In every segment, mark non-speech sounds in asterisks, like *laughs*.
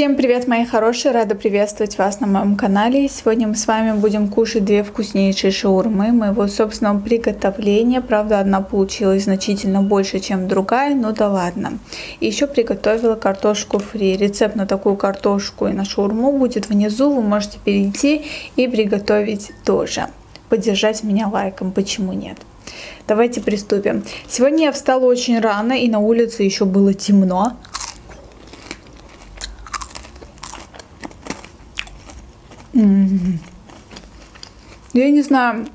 Всем привет, мои хорошие! Рада приветствовать вас на моем канале. Сегодня мы с вами будем кушать две вкуснейшие шаурмы моего собственного приготовления. Правда, одна получилась значительно больше, чем другая, но да ладно. И еще приготовила картошку фри. Рецепт на такую картошку и на шаурму будет внизу. Вы можете перейти и приготовить тоже. Поддержать меня лайком, почему нет? Давайте приступим. Сегодня я встала очень рано и на улице еще было темно. Я не знаю,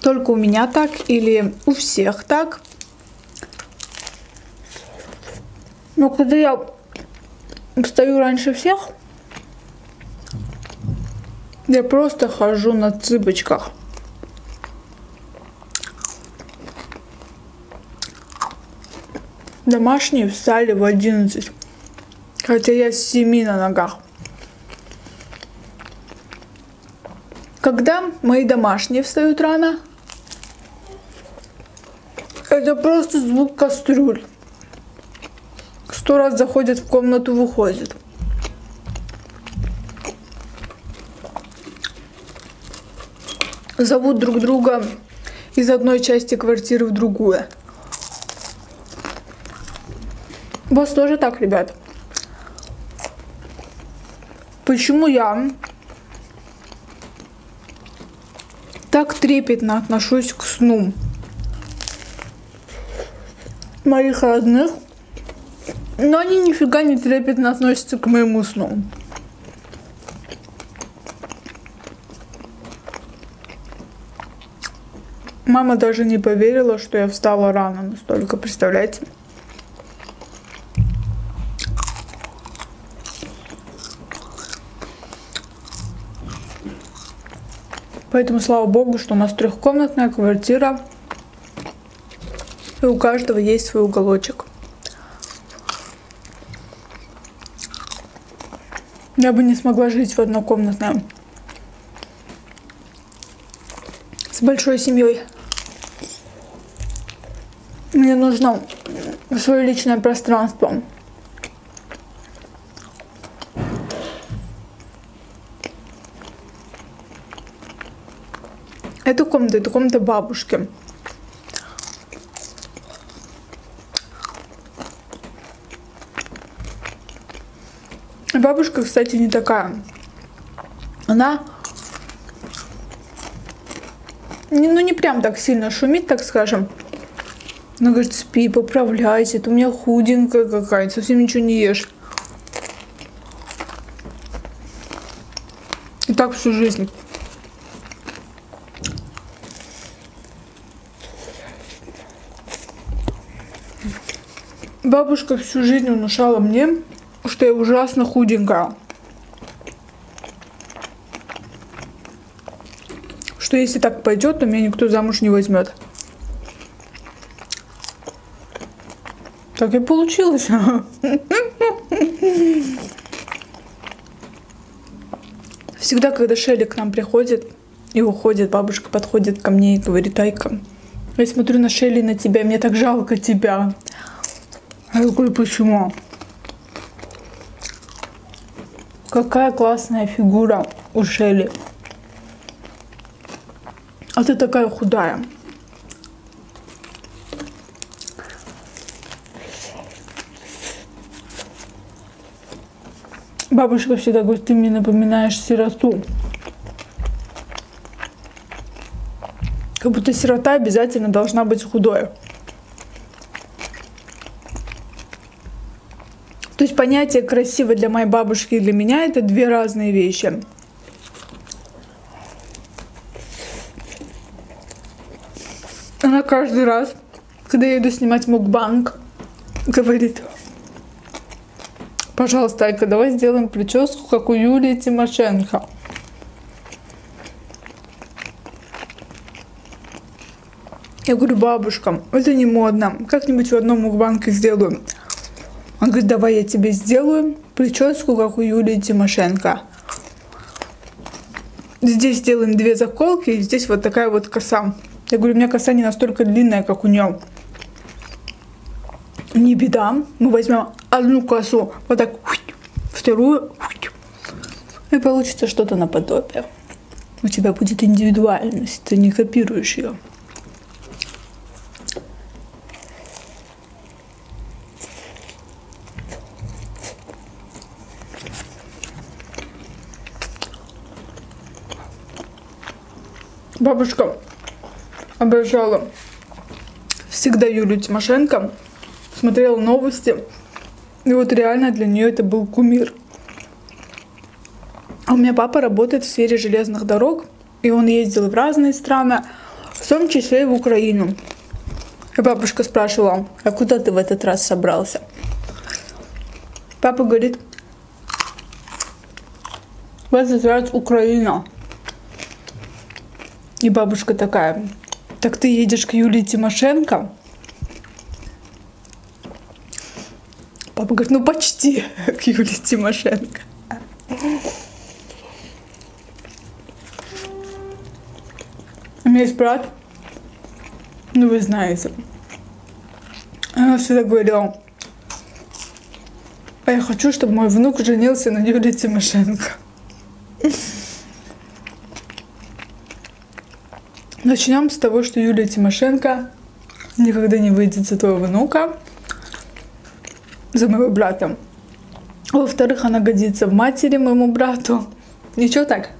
только у меня так или у всех так. Но когда я встаю раньше всех, я просто хожу на цыпочках. Домашние встали в 11, хотя я с 7 на ногах. Когда мои домашние встают рано, это просто звук кастрюль. Сто раз заходят в комнату, выходят. Зовут друг друга из одной части квартиры в другую. У вас тоже так, ребят? Почему я так трепетно отношусь к сну моих родных, но они нифига не трепетно относятся к моему сну. Мама даже не поверила, что я встала рано настолько, представляете? Поэтому слава богу, что у нас трехкомнатная квартира. И у каждого есть свой уголочек. Я бы не смогла жить в однокомнатной. С большой семьей. Мне нужно свое личное пространство. Эту комнату, это комната бабушки. Бабушка, кстати, не такая. Она ну не прям так сильно шумит, так скажем. Она говорит, спи, поправляйся, ты у меня худенькая какая-то, совсем ничего не ешь. И так всю жизнь. Бабушка всю жизнь внушала мне, что я ужасно худенькая. Что если так пойдет, то меня никто замуж не возьмет. Так и получилось. Всегда, когда Шелли к нам приходит и уходит, бабушка подходит ко мне и говорит, Айка, я смотрю на Шелли, на тебя, мне так жалко тебя. Я говорю, почему? Какая классная фигура у Шелли. А ты такая худая. Бабушка всегда говорит, ты мне напоминаешь сироту. Как будто сирота обязательно должна быть худой. То есть понятие красиво для моей бабушки и для меня это две разные вещи. Она каждый раз, когда я иду снимать мукбанк, говорит, пожалуйста, Айка, давай сделаем прическу, как у Юлии Тимошенко. Я говорю, бабушка, это не модно. Как-нибудь в одном мукбанке сделаю. Он говорит, давай я тебе сделаю прическу, как у Юлии Тимошенко. Здесь сделаем две заколки, и здесь вот такая вот коса. Я говорю, у меня коса не настолько длинная, как у нее. Не беда, мы возьмем одну косу, вот так вторую, и получится что-то наподобие. У тебя будет индивидуальность, ты не копируешь ее. Бабушка обожала всегда Юлю Тимошенко, смотрела новости, и вот реально для нее это был кумир. А у меня папа работает в сфере железных дорог, и он ездил в разные страны, в том числе и в Украину. И бабушка спрашивала, а куда ты в этот раз собрался? Папа говорит, в этот раз Украина. И бабушка такая, так ты едешь к Юлии Тимошенко? Папа говорит, ну почти *laughs* к Юлии Тимошенко. У меня есть брат, ну вы знаете. Она всегда говорила, а я хочу, чтобы мой внук женился на Юлии Тимошенко. Начнем с того, что Юлия Тимошенко никогда не выйдет за твоего внука, за моего брата. Во-вторых, она годится в матери моему брату. Ничего так?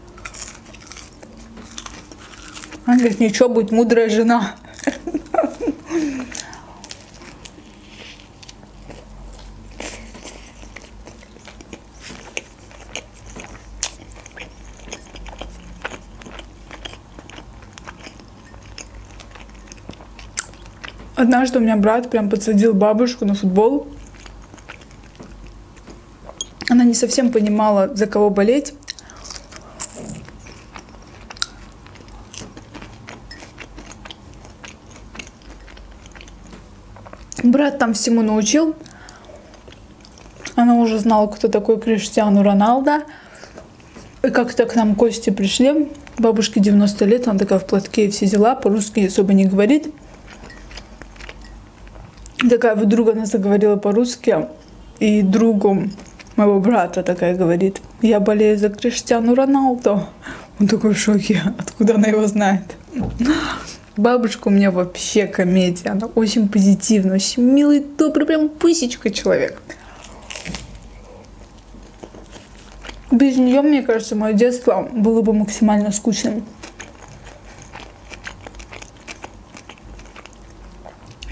Она говорит, ничего, будет мудрая жена. Однажды у меня брат прям подсадил бабушку на футбол. Она не совсем понимала, за кого болеть. Брат там всему научил. Она уже знала, кто такой Криштиану Роналдо. И как-то к нам гости пришли. Бабушке 90 лет, она такая в платке и все дела, по-русски особо не говорит такая вот друга она заговорила по-русски, и другу моего брата такая говорит, я болею за Криштиану Роналду. Он такой в шоке, откуда она его знает. Бабушка у меня вообще комедия, она очень позитивная, очень милый, добрый, прям пысечка человек. Без нее, мне кажется, мое детство было бы максимально скучным.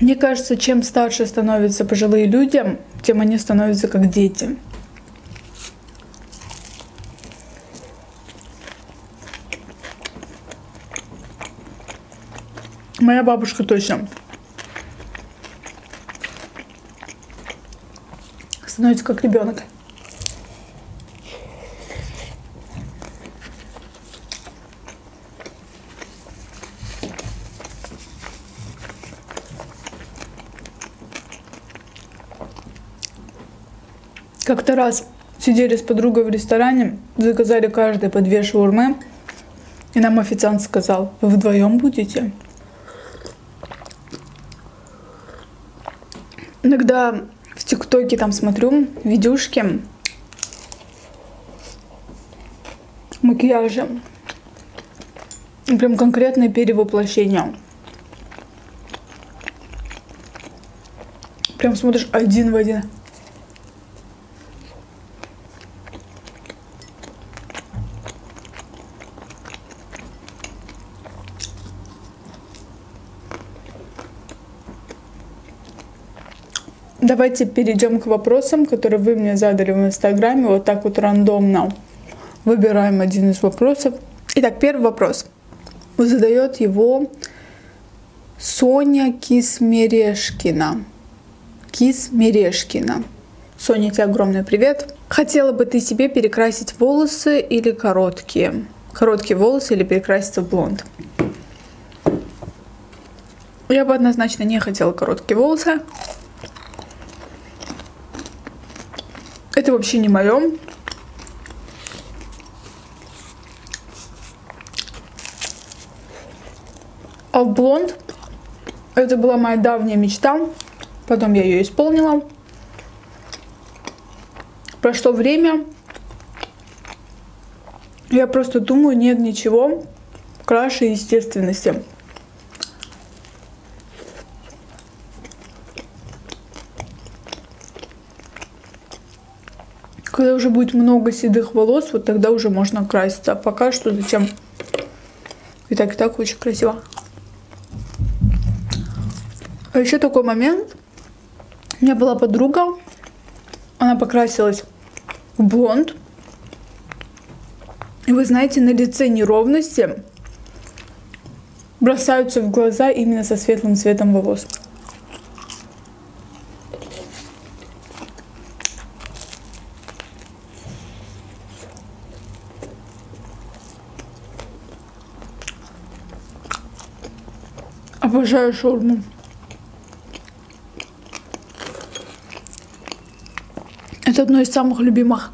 Мне кажется, чем старше становятся пожилые люди, тем они становятся как дети. Моя бабушка точно становится как ребенок. Как-то раз сидели с подругой в ресторане, заказали каждый по две шаурмы, и нам официант сказал, вы вдвоем будете? Иногда в ТикТоке там смотрю видюшки макияжа. Прям конкретное перевоплощение. Прям смотришь один в один. Давайте перейдем к вопросам, которые вы мне задали в Инстаграме. Вот так вот рандомно выбираем один из вопросов. Итак, первый вопрос. Задает его Соня Кисмерешкина. Кисмерешкина. Соня, тебе огромный привет. Хотела бы ты себе перекрасить волосы или короткие? Короткие волосы или перекраситься в блонд? Я бы однозначно не хотела короткие волосы. Это вообще не мое. А блонд это была моя давняя мечта. Потом я ее исполнила. Прошло время. Я просто думаю, нет ничего краше естественности. Когда уже будет много седых волос, вот тогда уже можно краситься. А пока что зачем? И так, и так очень красиво. А еще такой момент. У меня была подруга, она покрасилась в блонд. И вы знаете, на лице неровности бросаются в глаза именно со светлым цветом волос. Обожаю шаурму. Это одно из самых любимых.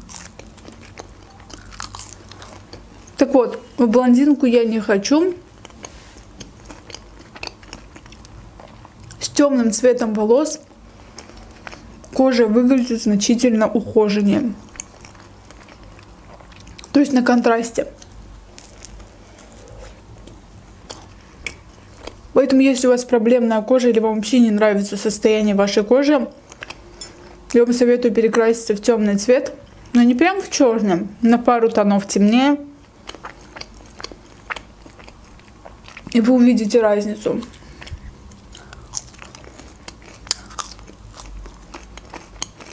Так вот, в блондинку я не хочу. С темным цветом волос кожа выглядит значительно ухоженнее. То есть на контрасте. Поэтому, если у вас проблемная кожа или вам вообще не нравится состояние вашей кожи, я вам советую перекраситься в темный цвет, но не прям в черном, на пару тонов темнее. И вы увидите разницу.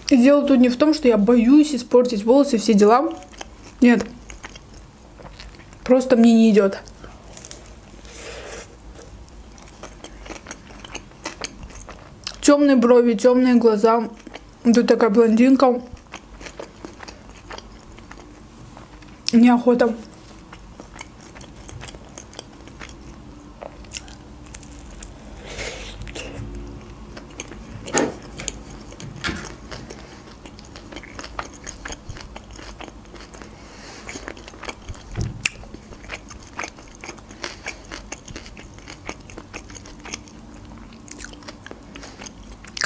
И дело тут не в том, что я боюсь испортить волосы, все дела. Нет. Просто мне не идет. Темные брови, темные глаза. Тут такая блондинка. Неохота.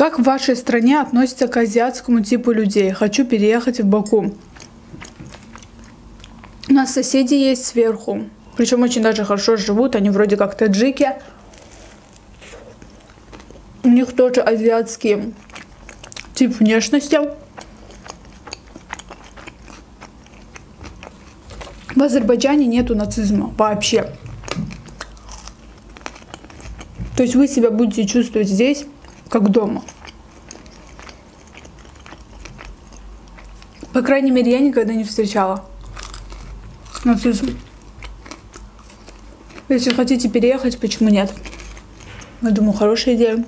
Как в вашей стране относятся к азиатскому типу людей? Хочу переехать в Баку. У нас соседи есть сверху. Причем очень даже хорошо живут. Они вроде как таджики. У них тоже азиатский тип внешности. В Азербайджане нету нацизма вообще. То есть вы себя будете чувствовать здесь как дома. По крайней мере, я никогда не встречала нацизм. Если хотите переехать, почему нет? Я думаю, хорошая идея.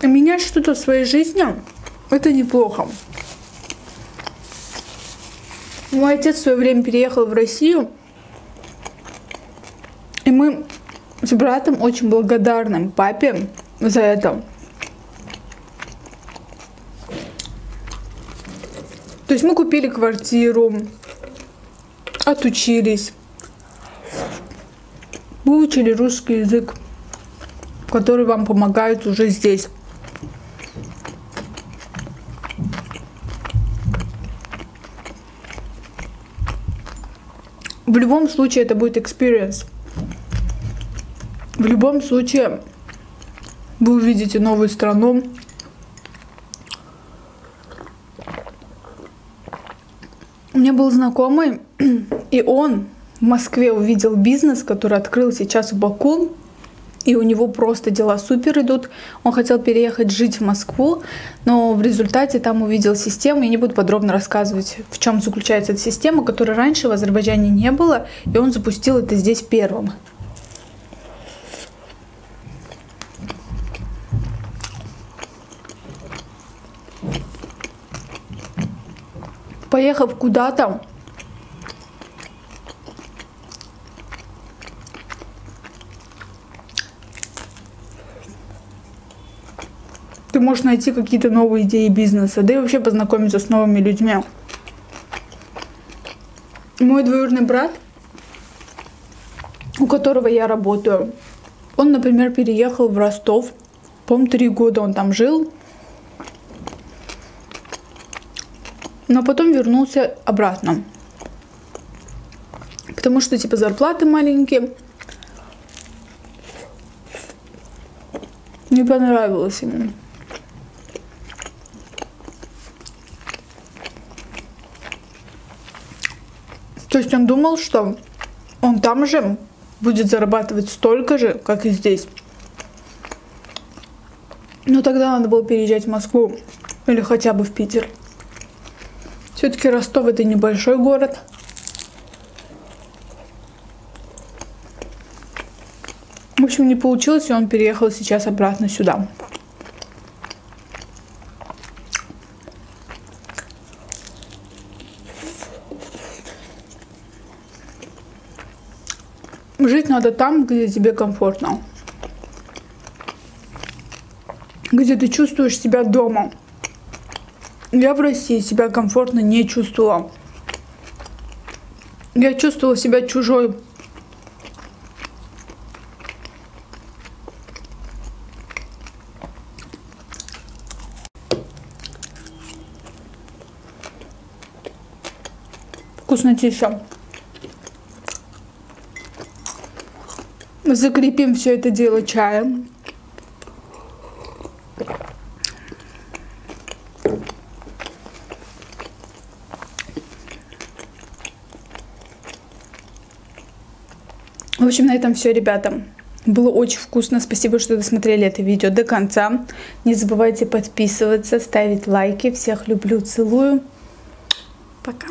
Менять что-то в своей жизни – это неплохо. Мой отец в свое время переехал в Россию, и мы с братом очень благодарны папе за это. То есть мы купили квартиру, отучились, выучили русский язык, который вам помогает уже здесь. В любом случае это будет experience. В любом случае вы увидите новую страну. У меня был знакомый, *clears throat* и он в Москве увидел бизнес, который открыл сейчас в Баку и у него просто дела супер идут. Он хотел переехать жить в Москву, но в результате там увидел систему. Я не буду подробно рассказывать, в чем заключается эта система, которой раньше в Азербайджане не было, и он запустил это здесь первым. Поехав куда-то, ты можешь найти какие-то новые идеи бизнеса, да и вообще познакомиться с новыми людьми. Мой двоюродный брат, у которого я работаю, Он, например, переехал в Ростов. По-моему, три года он там жил. Но потом вернулся обратно. Потому что, типа, зарплаты маленькие. Не понравилось ему. То есть он думал, что он там же будет зарабатывать столько же, как и здесь. Но тогда надо было переезжать в Москву или хотя бы в Питер. Все-таки Ростов это небольшой город. В общем, не получилось, и он переехал сейчас обратно сюда. Жить надо там, где тебе комфортно. Где ты чувствуешь себя дома. Я в России себя комфортно не чувствовала. Я чувствовала себя чужой. Вкуснотища. Закрепим все это дело чаем. Общем, на этом все, ребята. Было очень вкусно. Спасибо, что досмотрели это видео до конца. Не забывайте подписываться, ставить лайки. Всех люблю, целую. Пока.